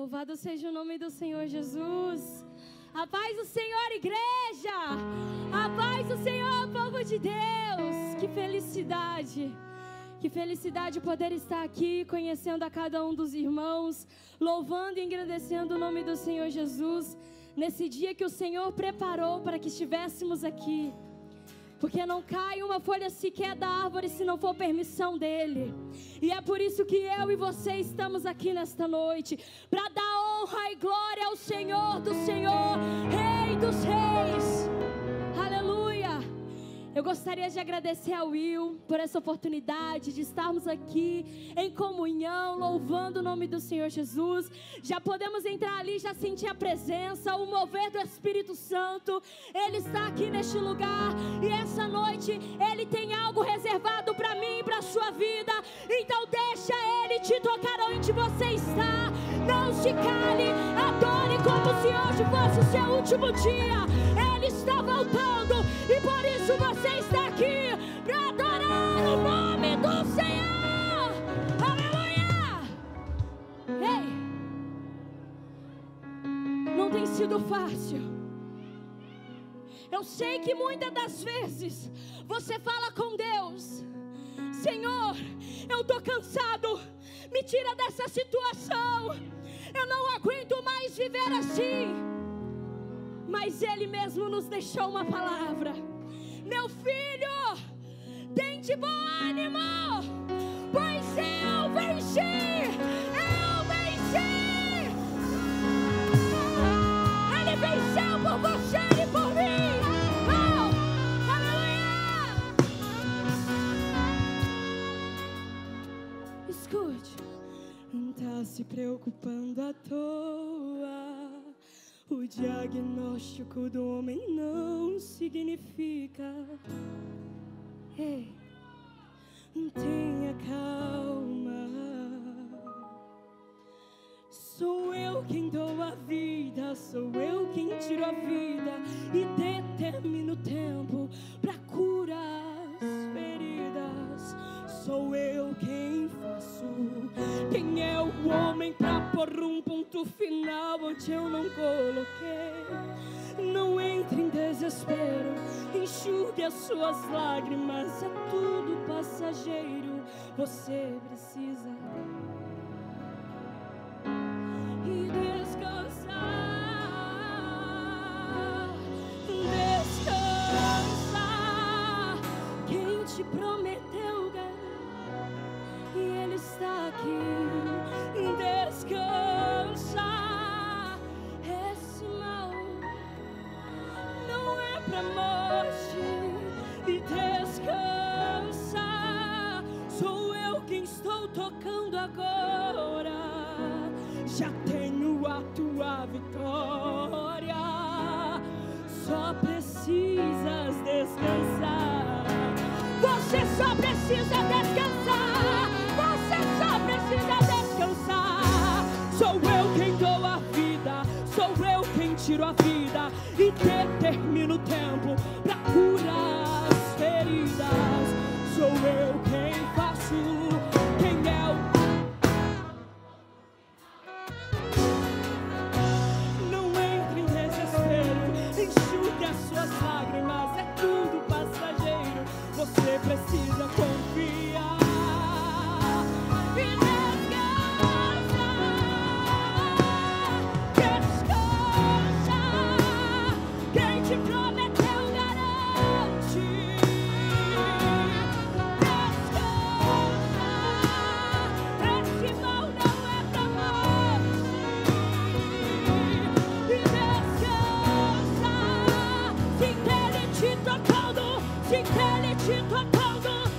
Louvado seja o nome do Senhor Jesus. A paz do Senhor, igreja. A paz do Senhor, povo de Deus. Que felicidade. Que felicidade poder estar aqui conhecendo a cada um dos irmãos, louvando e engrandecendo o nome do Senhor Jesus, nesse dia que o Senhor preparou para que estivéssemos aqui. Porque não cai uma folha sequer da árvore se não for permissão dele. E é por isso que eu e você estamos aqui nesta noite para dar honra e glória ao Senhor Eu gostaria de agradecer ao Will por essa oportunidade de estarmos aqui em comunhão, louvando o nome do Senhor Jesus. Já podemos entrar ali, já sentir a presença, o mover do Espírito Santo. Ele está aqui neste lugar e essa noite ele tem algo reservado para mim e para a sua vida. Então deixa ele te tocar onde você está. Não se cale, adore como se hoje fosse o seu último dia. Ele fácil. Eu sei que muitas das vezes você fala com Deus, Senhor, eu estou cansado, me tira dessa situação, eu não aguento mais viver assim. Mas Ele mesmo nos deixou uma palavra meu filho, tem de bom ânimo, pois eu venci, se preocupando à toa. O diagnóstico do homem não significa. Ei, tenha calma. Sou eu quem dou sou eu quem tiro a vida e determino o tempo para curar as feridas. Sou eu quem faço. Quem é o homem para pôr um ponto final onde eu não coloquei? Não entre em desespero, enxugue as suas lágrimas, é tudo passageiro. Você precisa vitória. Só precisas descansar. Você só precisa descansar. Você só precisa descansar. Sou eu quem dou a vida. Sou eu quem tiro a vida. E determino o tempo todo, se quer, te.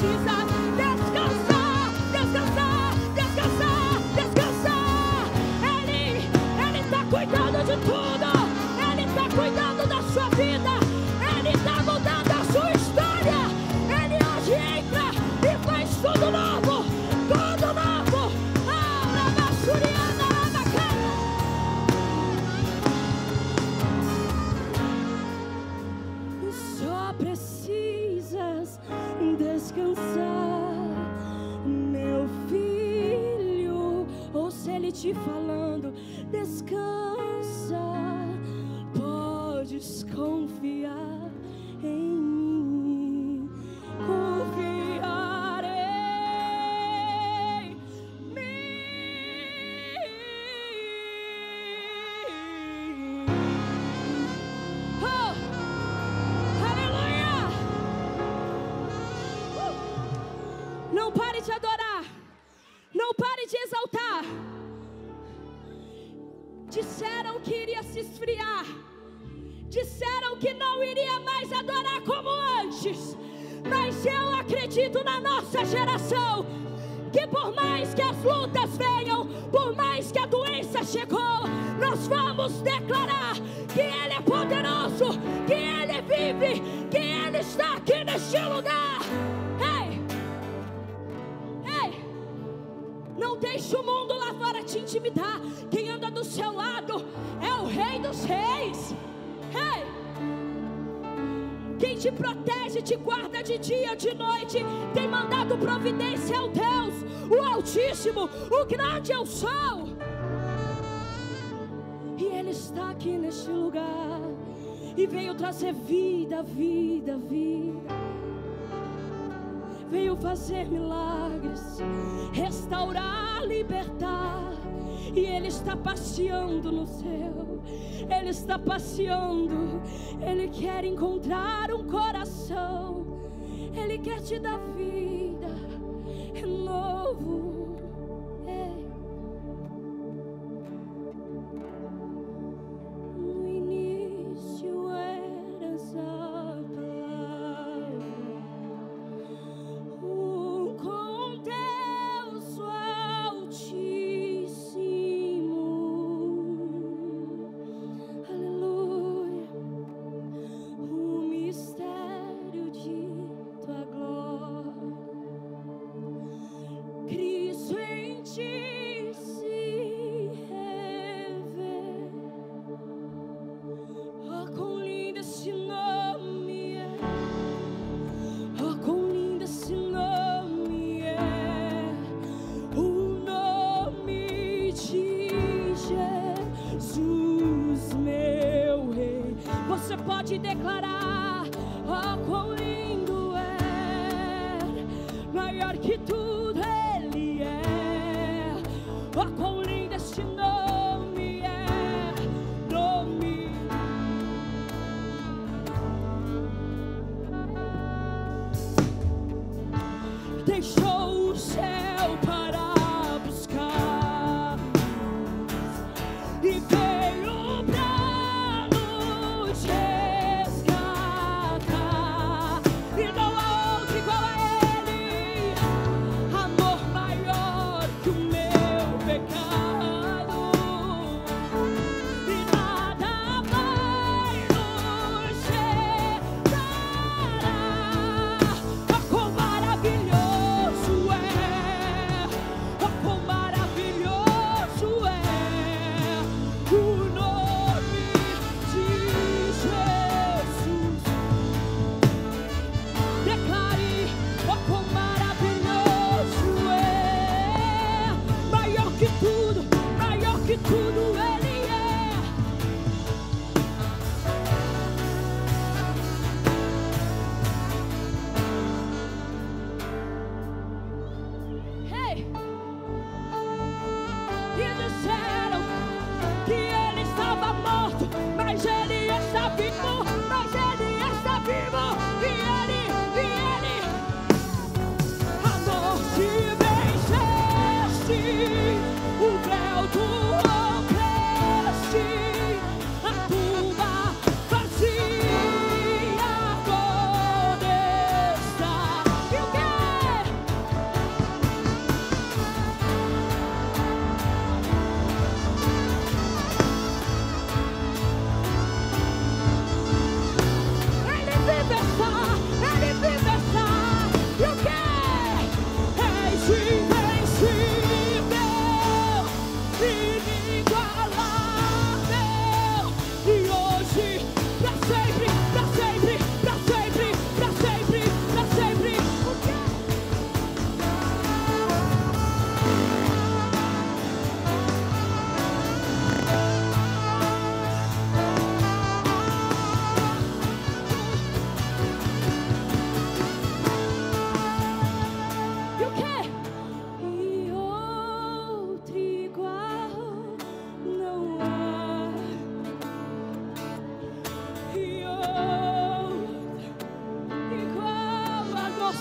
Só descansar, meu filho. Ou se ele te falando, descansa, podes confiar Não pare de adorar. Não pare de exaltar. Disseram que iria se esfriar. Disseram que não iria mais adorar como antes. Mas eu acredito na nossa geração. Que por mais que as lutas venham, por mais que a doença chegou, nós vamos declarar que Ele é poderoso, que Ele vive, que Ele está aqui neste lugar. Não deixe o mundo lá fora te intimidar. Quem anda do seu lado é o Rei dos Reis. Ei! Quem te protege, te guarda de dia, de noite, tem mandado providência ao Deus, o Altíssimo, o grande eu sou. E Ele está aqui neste lugar e veio trazer vida, vida, vida. Veio fazer milagres, restaurar, libertar. E Ele está passeando no céu, Ele está passeando. Ele quer encontrar um coração, Ele quer te dar vida, renovo. Quão lindo é, maior que tudo Ele é. Oh,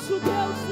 nosso Deus.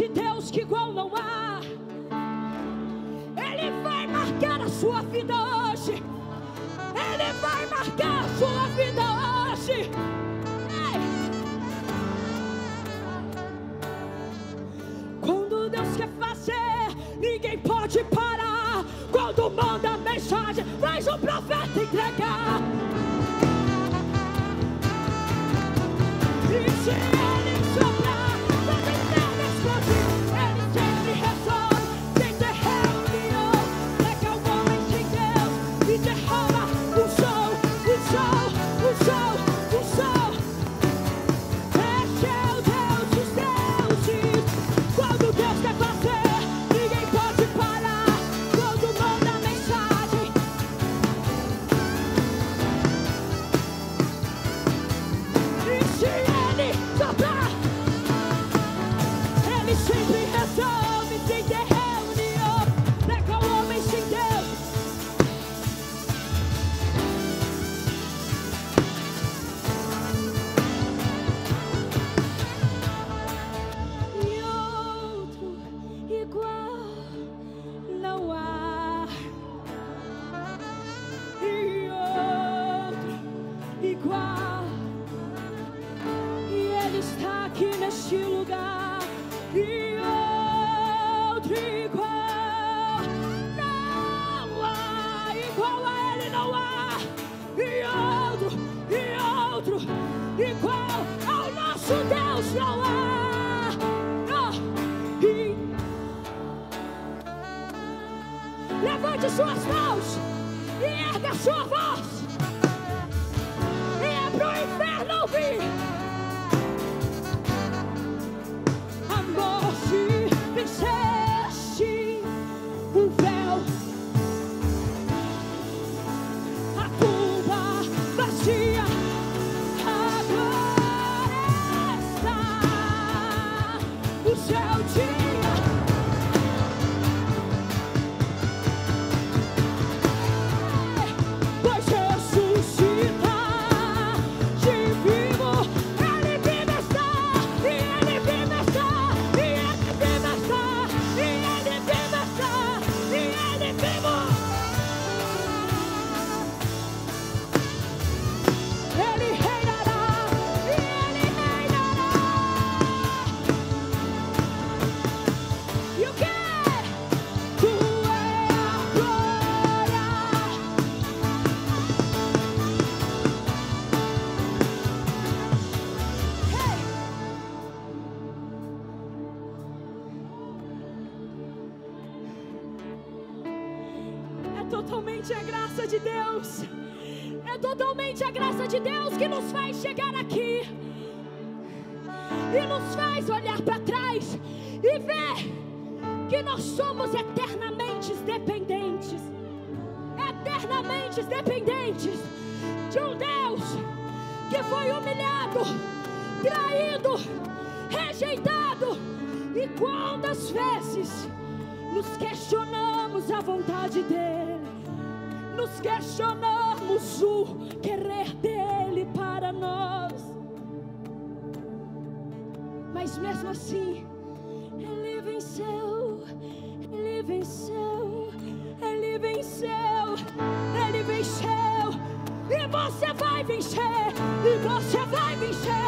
esse Deus que igual não há. Ele vai marcar a sua vida hoje. Ele vai marcar a sua vida. nosso Deus não há. Oh. E... Levante suas mãos e erga sua voz. olhar para trás e ver que nós somos eternamente dependentes eternamente dependentes de um Deus que foi humilhado, traído, rejeitado. E quantas vezes nos questionamos a vontade dele, nos questionamos o querer dele para nós. mas mesmo assim, ele venceu, ele venceu, ele venceu, ele venceu, e você vai vencer, e você vai vencer.